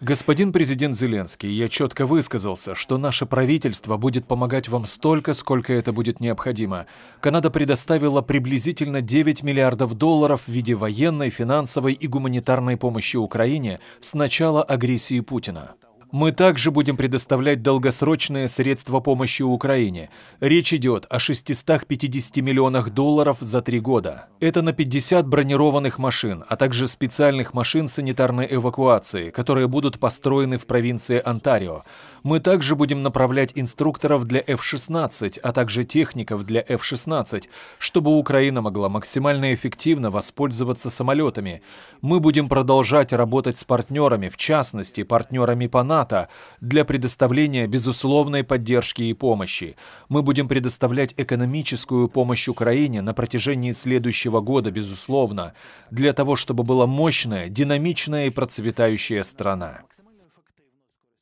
Господин президент Зеленский, я четко высказался, что наше правительство будет помогать вам столько, сколько это будет необходимо. Канада предоставила приблизительно 9 миллиардов долларов в виде военной, финансовой и гуманитарной помощи Украине с начала агрессии Путина. Мы также будем предоставлять долгосрочные средства помощи Украине. Речь идет о 650 миллионах долларов за три года. Это на 50 бронированных машин, а также специальных машин санитарной эвакуации, которые будут построены в провинции Онтарио. Мы также будем направлять инструкторов для F-16, а также техников для F-16, чтобы Украина могла максимально эффективно воспользоваться самолетами. Мы будем продолжать работать с партнерами, в частности, партнерами по НАТО, НАТО для предоставления безусловной поддержки и помощи. Мы будем предоставлять экономическую помощь Украине на протяжении следующего года, безусловно, для того, чтобы была мощная, динамичная и процветающая страна.